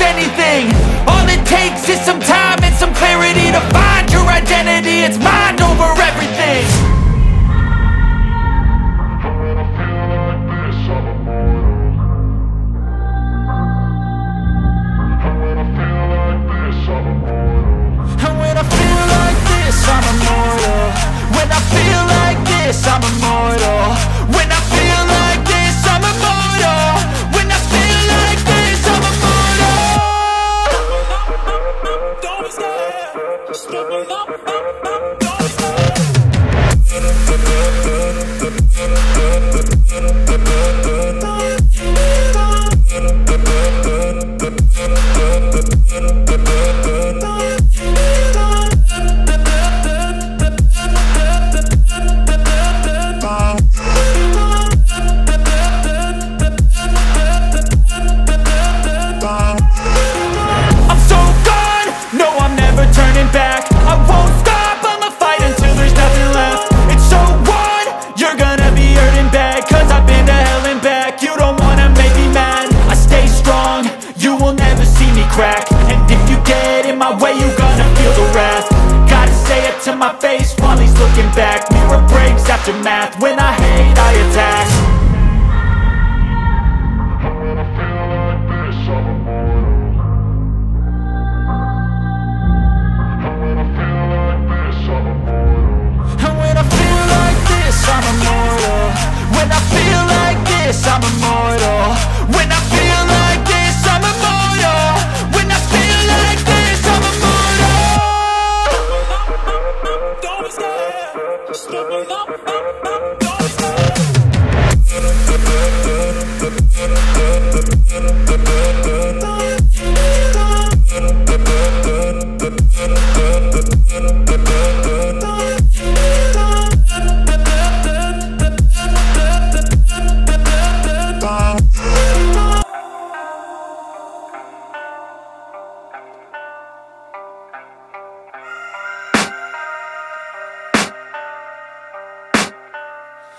anything. All it takes is some my face while he's looking back. Mirror breaks after math, when I hate I attack stop, don't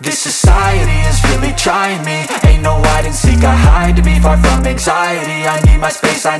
this society is really trying me. Ain't no hide and seek, I hide to be far from anxiety. I need my space, I